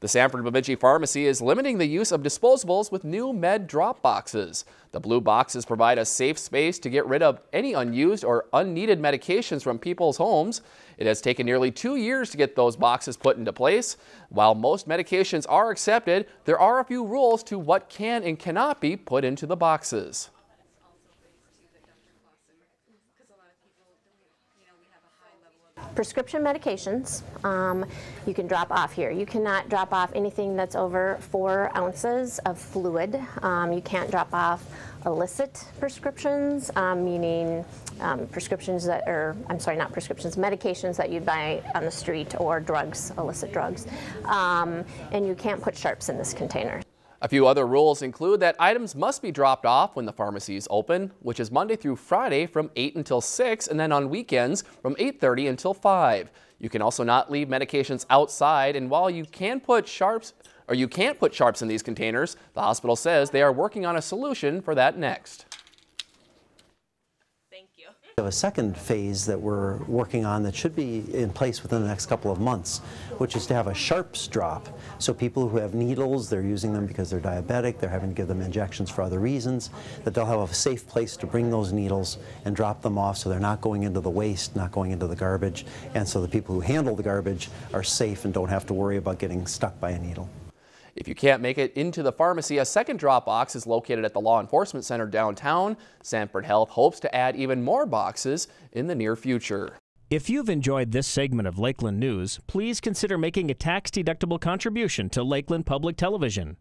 The Sanford Bemidji Pharmacy is limiting the use of disposables with new med drop boxes. The blue boxes provide a safe space to get rid of any unused or unneeded medications from people's homes. It has taken nearly two years to get those boxes put into place. While most medications are accepted, there are a few rules to what can and cannot be put into the boxes. Prescription medications um, you can drop off here. You cannot drop off anything that's over four ounces of fluid. Um, you can't drop off illicit prescriptions, um, meaning um, prescriptions that are, I'm sorry, not prescriptions, medications that you'd buy on the street or drugs, illicit drugs. Um, and you can't put sharps in this container. A few other rules include that items must be dropped off when the pharmacy is open, which is Monday through Friday from 8 until 6 and then on weekends from 8.30 until 5. You can also not leave medications outside and while you can put sharps or you can't put sharps in these containers, the hospital says they are working on a solution for that next. We have a second phase that we're working on that should be in place within the next couple of months, which is to have a sharps drop. So people who have needles, they're using them because they're diabetic, they're having to give them injections for other reasons, that they'll have a safe place to bring those needles and drop them off so they're not going into the waste, not going into the garbage, and so the people who handle the garbage are safe and don't have to worry about getting stuck by a needle. If you can't make it into the pharmacy, a second drop box is located at the Law Enforcement Center downtown. Sanford Health hopes to add even more boxes in the near future. If you've enjoyed this segment of Lakeland News, please consider making a tax-deductible contribution to Lakeland Public Television.